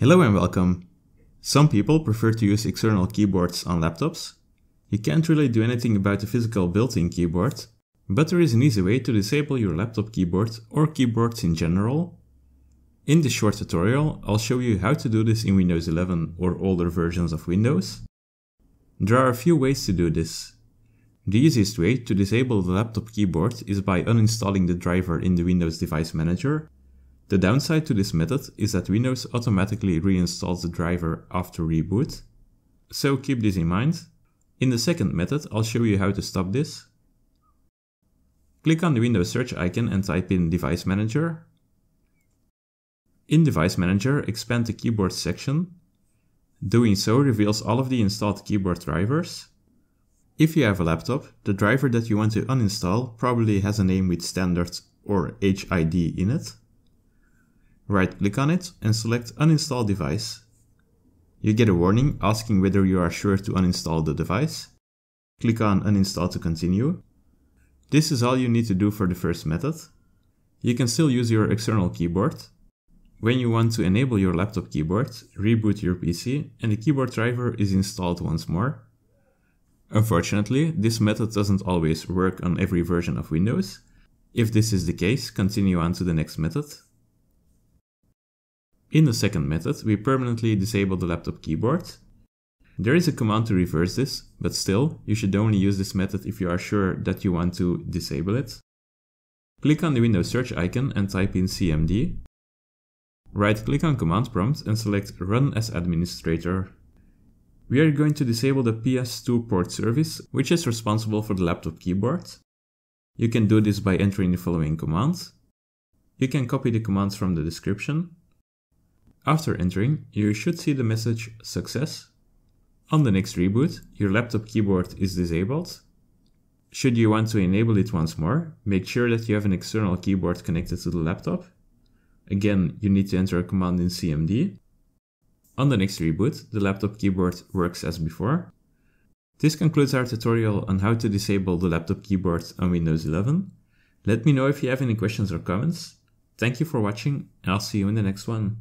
Hello and welcome. Some people prefer to use external keyboards on laptops. You can't really do anything about the physical built-in keyboard, but there is an easy way to disable your laptop keyboard or keyboards in general. In this short tutorial, I'll show you how to do this in Windows 11 or older versions of Windows. There are a few ways to do this. The easiest way to disable the laptop keyboard is by uninstalling the driver in the Windows Device Manager. The downside to this method is that Windows automatically reinstalls the driver after reboot, so keep this in mind. In the second method, I'll show you how to stop this. Click on the Windows search icon and type in Device Manager. In Device Manager, expand the keyboard section. Doing so reveals all of the installed keyboard drivers. If you have a laptop, the driver that you want to uninstall probably has a name with standard or HID in it. Right click on it and select Uninstall Device. You get a warning asking whether you are sure to uninstall the device. Click on Uninstall to continue. This is all you need to do for the first method. You can still use your external keyboard. When you want to enable your laptop keyboard, reboot your PC and the keyboard driver is installed once more. Unfortunately, this method doesn't always work on every version of Windows. If this is the case, continue on to the next method. In the second method, we permanently disable the laptop keyboard. There is a command to reverse this, but still, you should only use this method if you are sure that you want to disable it. Click on the Windows search icon and type in cmd. Right click on command prompt and select run as administrator we are going to disable the PS2 port service, which is responsible for the laptop keyboard. You can do this by entering the following commands. You can copy the commands from the description. After entering, you should see the message success. On the next reboot, your laptop keyboard is disabled. Should you want to enable it once more, make sure that you have an external keyboard connected to the laptop. Again, you need to enter a command in CMD. On the next reboot, the laptop keyboard works as before. This concludes our tutorial on how to disable the laptop keyboard on Windows 11. Let me know if you have any questions or comments. Thank you for watching and I'll see you in the next one.